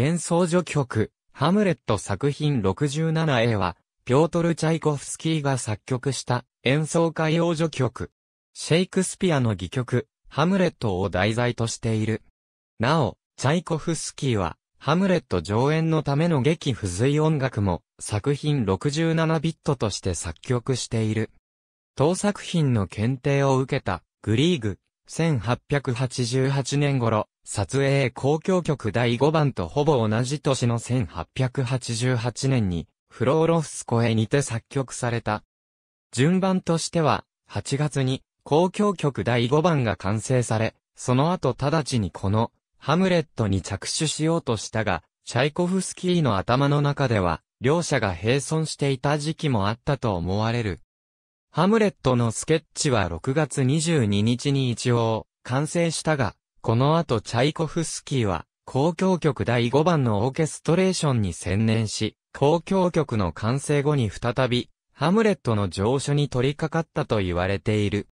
幻想序曲、ハムレット作品 67A は、ピョートル・チャイコフスキーが作曲した演奏歌謡序曲。シェイクスピアの戯曲、ハムレットを題材としている。なお、チャイコフスキーは、ハムレット上演のための劇付随音楽も作品67ビットとして作曲している。当作品の検定を受けたグリーグ、1888年頃、撮影交響曲第5番とほぼ同じ年の1888年に、フローロフスコへにて作曲された。順番としては、8月に交響曲第5番が完成され、その後直ちにこの、ハムレットに着手しようとしたが、チャイコフスキーの頭の中では、両者が並存していた時期もあったと思われる。ハムレットのスケッチは6月22日に一応完成したが、この後チャイコフスキーは交響曲第5番のオーケストレーションに専念し、交響曲の完成後に再び、ハムレットの上書に取り掛かったと言われている。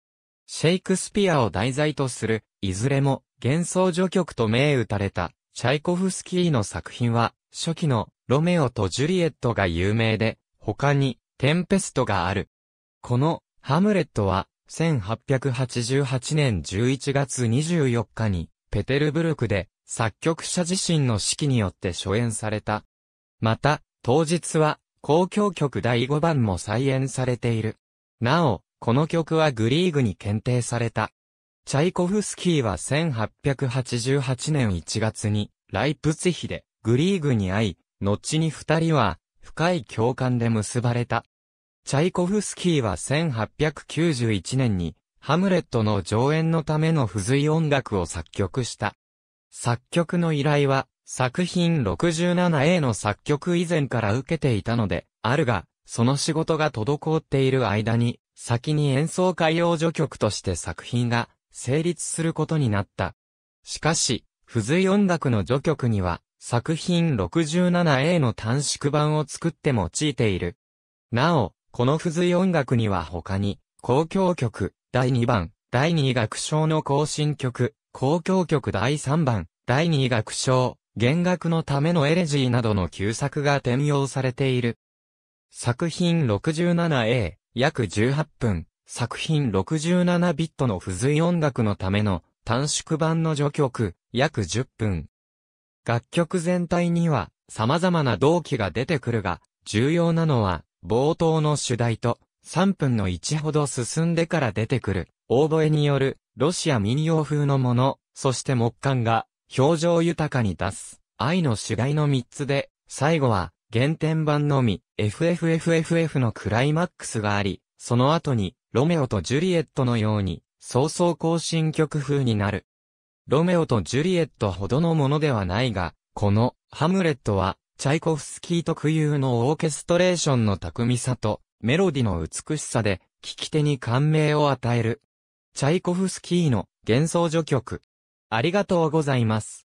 シェイクスピアを題材とする、いずれも幻想序曲と銘打たれた、チャイコフスキーの作品は、初期のロメオとジュリエットが有名で、他にテンペストがある。この、ハムレットは、1888年11月24日に、ペテルブルクで、作曲者自身の指揮によって初演された。また、当日は、交響曲第5番も再演されている。なお、この曲はグリーグに検定された。チャイコフスキーは1888年1月に、ライプツヒで、グリーグに会い、後に二人は、深い共感で結ばれた。チャイコフスキーは1891年に、ハムレットの上演のための付随音楽を作曲した。作曲の依頼は、作品 67A の作曲以前から受けていたので、あるが、その仕事が滞っている間に、先に演奏会用序曲として作品が成立することになった。しかし、付随音楽の序曲には、作品 67A の短縮版を作って用いている。なお、この付随音楽には他に、交響曲、第2番、第2楽章の更新曲、交響曲第3番、第2楽章、弦楽のためのエレジーなどの旧作が転用されている。作品 67A、約18分、作品67ビットの付随音楽のための短縮版の序曲、約10分。楽曲全体には様々な動機が出てくるが、重要なのは冒頭の主題と、3分の1ほど進んでから出てくる、オーボエによる、ロシア民謡風のもの、そして木管が、表情豊かに出す、愛の主題の3つで、最後は、原点版のみ、FFFFF のクライマックスがあり、その後に、ロメオとジュリエットのように、早々更新曲風になる。ロメオとジュリエットほどのものではないが、この、ハムレットは、チャイコフスキー特有のオーケストレーションの巧みさと、メロディの美しさで、聴き手に感銘を与える。チャイコフスキーの幻想序曲。ありがとうございます。